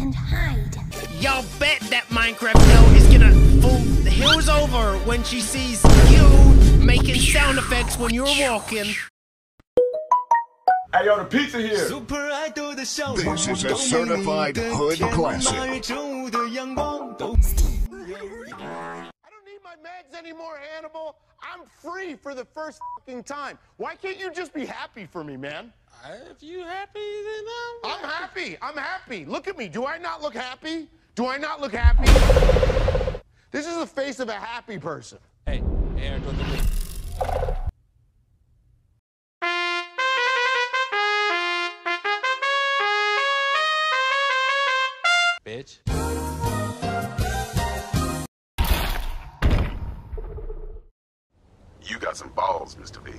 and hide. Y'all bet that Minecraft Alex is gonna fool the hills over when she sees you making sound effects when you're walking. Hey, yo, the pizza here. This is a certified hood classic. I don't need my meds anymore, Hannibal. I'm free for the first fucking time. Why can't you just be happy for me, man? If you happy, then I'm. I'm I'm happy. Look at me. Do I not look happy? Do I not look happy? This is the face of a happy person. Hey, hey look at me. Bitch. You got some balls, Mr. B.